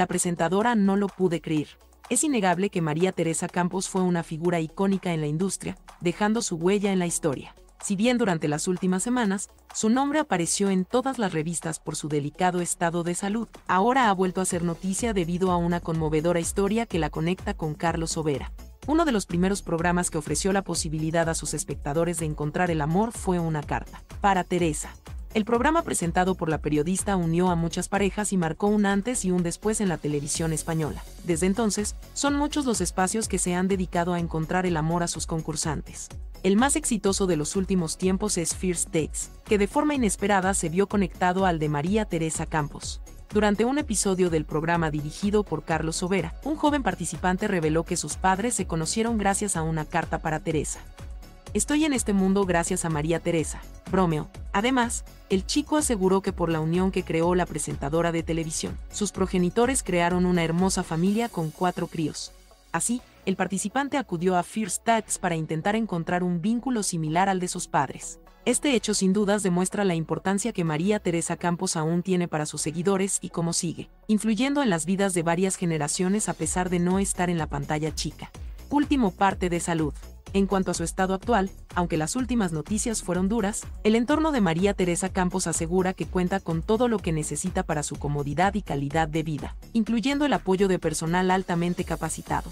la presentadora no lo pude creer. Es innegable que María Teresa Campos fue una figura icónica en la industria, dejando su huella en la historia. Si bien durante las últimas semanas, su nombre apareció en todas las revistas por su delicado estado de salud, ahora ha vuelto a ser noticia debido a una conmovedora historia que la conecta con Carlos Overa. Uno de los primeros programas que ofreció la posibilidad a sus espectadores de encontrar el amor fue una carta. Para Teresa. El programa presentado por la periodista unió a muchas parejas y marcó un antes y un después en la televisión española. Desde entonces, son muchos los espacios que se han dedicado a encontrar el amor a sus concursantes. El más exitoso de los últimos tiempos es First Dates, que de forma inesperada se vio conectado al de María Teresa Campos. Durante un episodio del programa dirigido por Carlos Sobera, un joven participante reveló que sus padres se conocieron gracias a una carta para Teresa. Estoy en este mundo gracias a María Teresa, bromeo. Además, el chico aseguró que por la unión que creó la presentadora de televisión, sus progenitores crearon una hermosa familia con cuatro críos. Así, el participante acudió a First Dates para intentar encontrar un vínculo similar al de sus padres. Este hecho sin dudas demuestra la importancia que María Teresa Campos aún tiene para sus seguidores y cómo sigue, influyendo en las vidas de varias generaciones a pesar de no estar en la pantalla chica. Último parte de salud. En cuanto a su estado actual, aunque las últimas noticias fueron duras, el entorno de María Teresa Campos asegura que cuenta con todo lo que necesita para su comodidad y calidad de vida, incluyendo el apoyo de personal altamente capacitado.